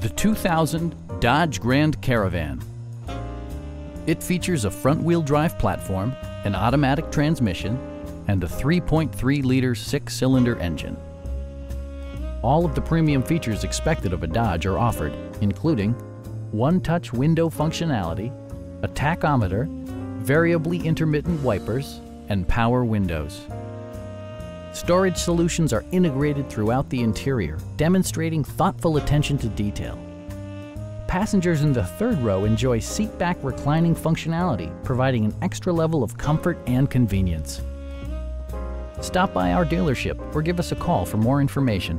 The 2000 Dodge Grand Caravan. It features a front-wheel drive platform, an automatic transmission, and a 3.3-liter six-cylinder engine. All of the premium features expected of a Dodge are offered, including one-touch window functionality, a tachometer, variably intermittent wipers, and power windows. Storage solutions are integrated throughout the interior, demonstrating thoughtful attention to detail. Passengers in the third row enjoy seat-back reclining functionality, providing an extra level of comfort and convenience. Stop by our dealership or give us a call for more information.